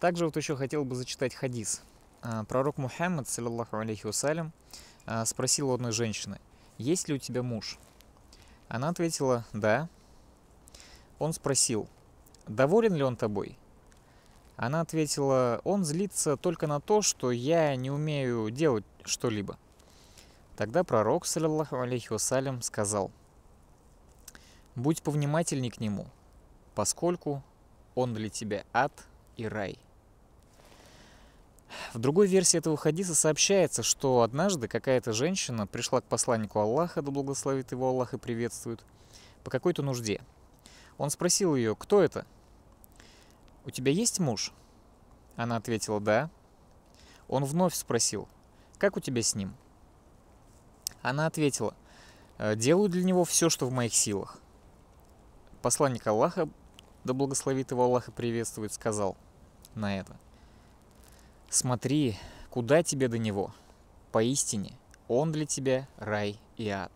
Также вот еще хотел бы зачитать хадис. А, Пророк Мухаммад, саллиллаху алейхи вассалям, а, спросил у одной женщины, есть ли у тебя муж? Она ответила, да. Он спросил, доволен ли он тобой? Она ответила, он злится только на то, что я не умею делать что-либо. Тогда пророк, саллиллаху алейхи вассалям, сказал, будь повнимательней к нему, поскольку он для тебя ад и рай. В другой версии этого хадиса сообщается, что однажды какая-то женщина пришла к посланнику Аллаха, да благословит его Аллах и приветствует, по какой-то нужде. Он спросил ее, кто это? «У тебя есть муж?» Она ответила «да». Он вновь спросил «как у тебя с ним?» Она ответила «Э, «делаю для него все, что в моих силах». Посланник Аллаха, да благословит его Аллах и приветствует, сказал на это «Смотри, куда тебе до него? Поистине, он для тебя рай и ад».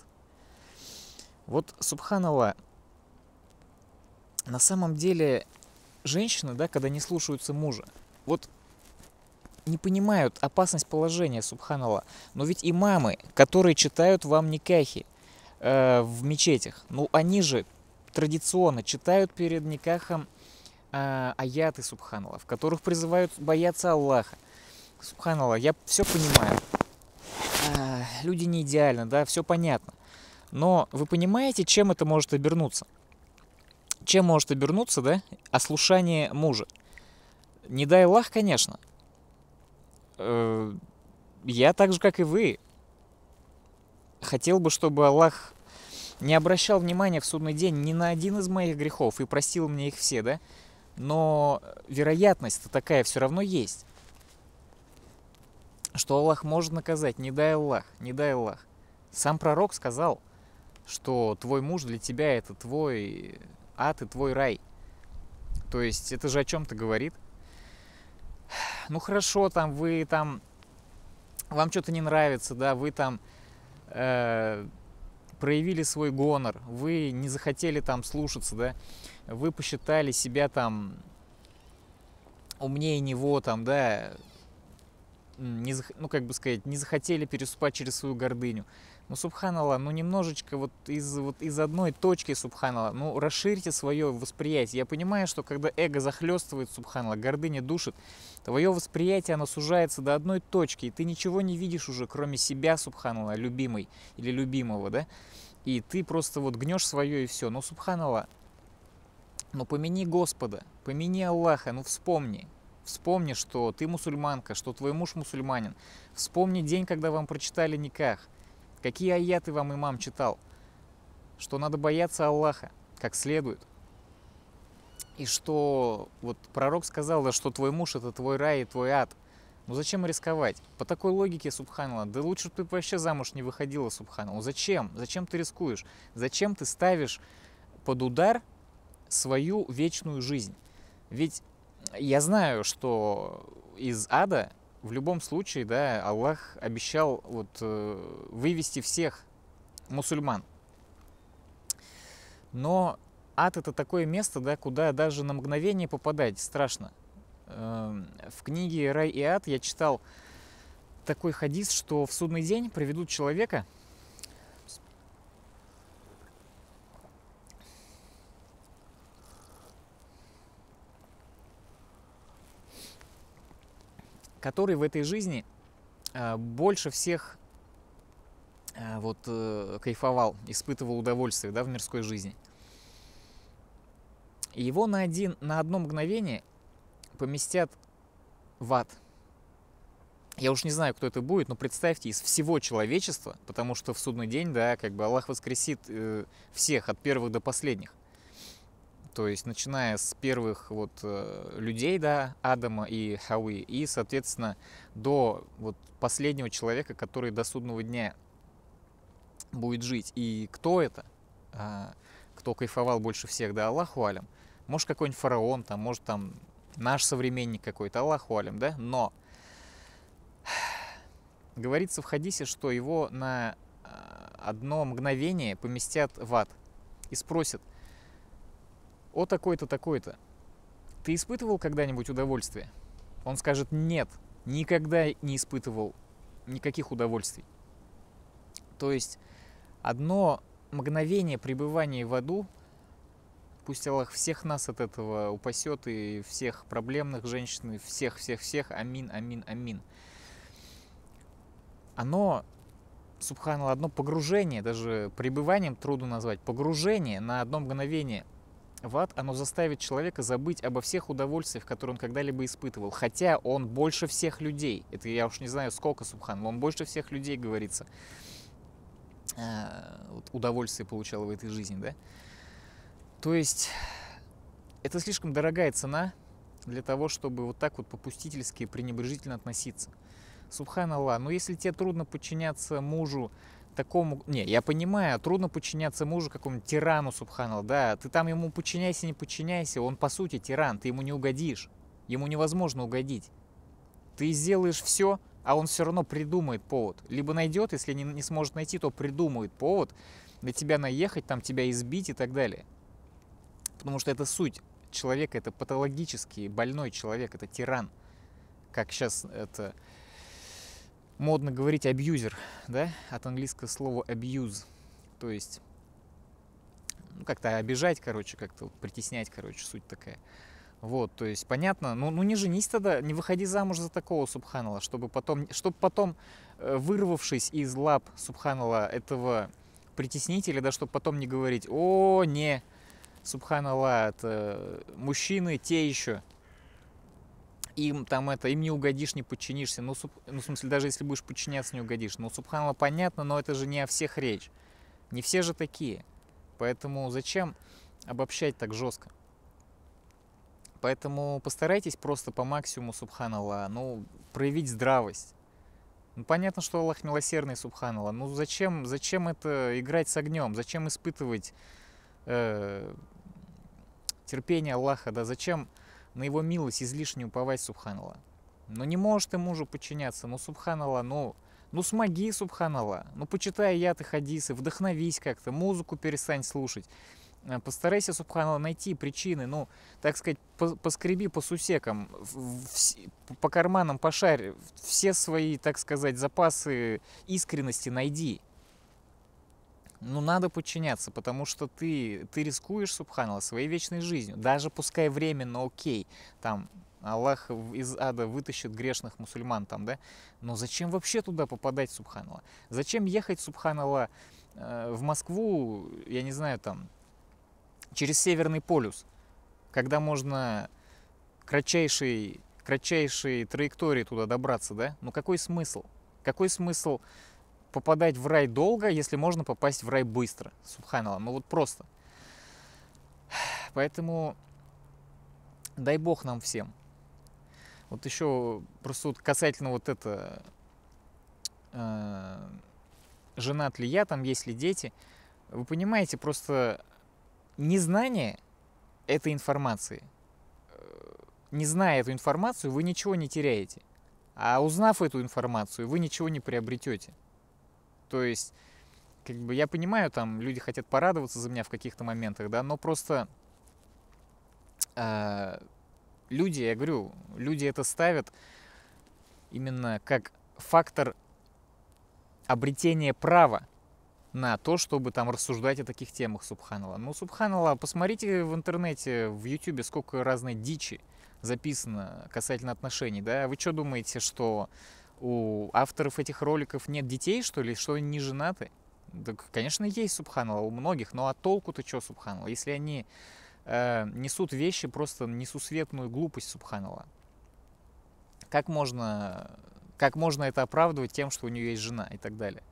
Вот, субханаллах, на самом деле женщины, да, когда не слушаются мужа, вот не понимают опасность положения, субханала. Но ведь и мамы, которые читают вам никахи э, в мечетях, ну они же традиционно читают перед никахом э, аяты, субханала, в которых призывают бояться Аллаха. Субханала, я все понимаю. Э, люди не идеальны, да, все понятно. Но вы понимаете, чем это может обернуться? чем может обернуться, да, ослушание мужа? Не дай Аллах, конечно. Э, я так же, как и вы, хотел бы, чтобы Аллах не обращал внимания в судный день ни на один из моих грехов и простил мне их все, да? Но вероятность-то такая все равно есть. Что Аллах может наказать, не дай Аллах, не дай Аллах. Сам пророк сказал, что твой муж для тебя это твой ад и твой рай. То есть это же о чем-то говорит. Ну хорошо, там вы там, вам что-то не нравится, да, вы там э, проявили свой гонор, вы не захотели там слушаться, да, вы посчитали себя там умнее него, там, да, не, ну как бы сказать, не захотели переступать через свою гордыню. Ну, субханала, ну немножечко вот из, вот из одной точки, субханала, ну расширьте свое восприятие. Я понимаю, что когда эго захлестывает, субханала, гордыня душит, твое восприятие, оно сужается до одной точки, и ты ничего не видишь уже, кроме себя, субханала, любимый или любимого, да? И ты просто вот гнешь свое и все. Ну, субханала, ну помяни Господа, помяни Аллаха, ну вспомни, Вспомни, что ты мусульманка, что твой муж мусульманин. Вспомни день, когда вам прочитали никах. Какие аяты вам имам читал? Что надо бояться Аллаха, как следует. И что вот пророк сказал, да, что твой муж это твой рай и твой ад. Ну зачем рисковать? По такой логике, Субханалла, да лучше ты вообще замуж не выходила, Субханалла. Ну зачем? Зачем ты рискуешь? Зачем ты ставишь под удар свою вечную жизнь? Ведь я знаю, что из ада в любом случае, да, Аллах обещал вот э, вывести всех мусульман. Но ад это такое место, да, куда даже на мгновение попадать страшно. Э, в книге «Рай и ад» я читал такой хадис, что в судный день приведут человека, который в этой жизни а, больше всех а, вот э, кайфовал, испытывал удовольствие, да, в мирской жизни. Его на, один, на одно мгновение поместят в ад. Я уж не знаю, кто это будет, но представьте, из всего человечества, потому что в судный день, да, как бы Аллах воскресит э, всех, от первых до последних то есть начиная с первых вот э, людей, да, Адама и Хауи, и, соответственно, до вот последнего человека, который до судного дня будет жить. И кто это? А, кто кайфовал больше всех, да, Аллаху Алям. Может, какой-нибудь фараон, там, может, там, наш современник какой-то, Аллаху Алям, да, но говорится в хадисе, что его на а, одно мгновение поместят в ад и спросят, о такой-то, такой-то. Ты испытывал когда-нибудь удовольствие? Он скажет нет, никогда не испытывал никаких удовольствий. То есть одно мгновение пребывания в аду, пусть Аллах всех нас от этого упасет, и всех проблемных женщин, и всех-всех-всех, амин, амин, амин. Оно, субханаллах, одно погружение, даже пребыванием трудно назвать, погружение на одно мгновение в ад, оно заставит человека забыть обо всех удовольствиях, которые он когда-либо испытывал. Хотя он больше всех людей. Это я уж не знаю сколько, Субхан, он больше всех людей, говорится, э, удовольствие получал в этой жизни, да? То есть это слишком дорогая цена для того, чтобы вот так вот попустительски и пренебрежительно относиться. Субханаллах, но если тебе трудно подчиняться мужу, такому... Не, я понимаю, трудно подчиняться мужу какому-нибудь тирану, субханал, да. Ты там ему подчиняйся, не подчиняйся, он по сути тиран, ты ему не угодишь. Ему невозможно угодить. Ты сделаешь все, а он все равно придумает повод. Либо найдет, если не, не сможет найти, то придумает повод на тебя наехать, там тебя избить и так далее. Потому что это суть человека, это патологический, больной человек, это тиран. Как сейчас это модно говорить абьюзер, да, от английского слова abuse, то есть ну, как-то обижать, короче, как-то притеснять, короче, суть такая. Вот, то есть, понятно, ну, ну не женись тогда, не выходи замуж за такого Субханала, чтобы потом, чтобы потом, э, вырвавшись из лап Субханала этого притеснителя, да, чтобы потом не говорить, о, не, Субханала, это мужчины те еще, им там это, им не угодишь, не подчинишься. Ну, суп, ну, в смысле, даже если будешь подчиняться, не угодишь. Ну, субханалла, понятно, но это же не о всех речь. Не все же такие. Поэтому зачем обобщать так жестко? Поэтому постарайтесь просто по максимуму, субханалла, ну, проявить здравость. Ну, понятно, что Аллах милосердный, субханалла. Ну, зачем, зачем это играть с огнем? Зачем испытывать э, терпение Аллаха? Да зачем на его милость излишне уповать, Субханала. Но не можешь ты мужу подчиняться, ну, Субханала, ну, ну смоги, Субханала, ну, почитай я ты хадисы, вдохновись как-то, музыку перестань слушать. Э, постарайся, Субханала, найти причины, ну, так сказать, поскреби по сусекам, по карманам пошарь, все свои, так сказать, запасы искренности найди ну, надо подчиняться, потому что ты, ты рискуешь, субханала, своей вечной жизнью. Даже пускай временно окей, там, Аллах из ада вытащит грешных мусульман там, да? Но зачем вообще туда попадать, субханала? Зачем ехать, субханала, э, в Москву, я не знаю, там, через Северный полюс, когда можно кратчайшей, кратчайшей траектории туда добраться, да? Ну какой смысл? Какой смысл попадать в рай долго, если можно попасть в рай быстро. Субханала. Ну вот просто. Поэтому дай бог нам всем. Вот еще просто вот касательно вот это, э, женат ли я, там есть ли дети. Вы понимаете, просто незнание этой информации, э, не зная эту информацию, вы ничего не теряете. А узнав эту информацию, вы ничего не приобретете. То есть, как бы я понимаю, там люди хотят порадоваться за меня в каких-то моментах, да, но просто э, люди, я говорю, люди это ставят именно как фактор обретения права на то, чтобы там рассуждать о таких темах Субханала. Ну, Субханала, посмотрите в интернете, в Ютубе, сколько разной дичи записано касательно отношений, да. Вы что думаете, что у авторов этих роликов нет детей, что ли, что они не женаты? Да, конечно, есть Субханала у многих, но а толку-то что Субханала, если они э, несут вещи просто несусветную глупость Субханала? Как можно, как можно это оправдывать тем, что у нее есть жена и так далее?